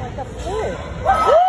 like a fool.